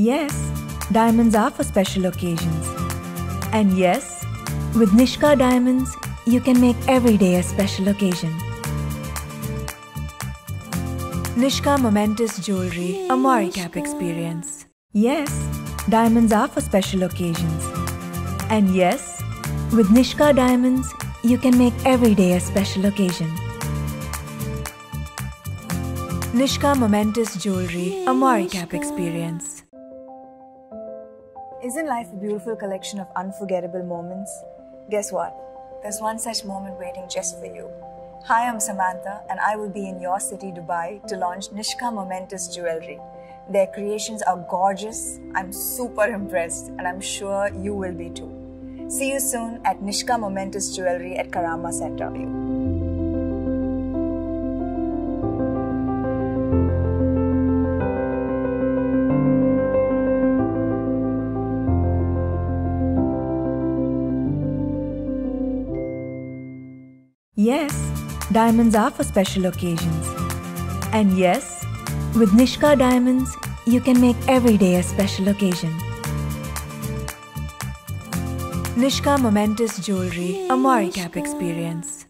Yes, diamonds are for special occasions. And yes, with Nishka Diamonds, you can make every day a special occasion. Nishka Momentous Jewelry, a Moricap experience. Yes, diamonds are for special occasions. And yes, with Nishka Diamonds, you can make every day a special occasion. Nishka Momentous Jewelry, a Moricap experience. Isn't life a beautiful collection of unforgettable moments? Guess what? There's one such moment waiting just for you. Hi, I'm Samantha, and I will be in your city, Dubai, to launch Nishka Momentous Jewelry. Their creations are gorgeous, I'm super impressed, and I'm sure you will be too. See you soon at Nishka Momentous Jewelry at Karama Center. Yes, diamonds are for special occasions. And yes, with Nishka Diamonds, you can make every day a special occasion. Nishka Momentous Jewelry, a Moricap experience.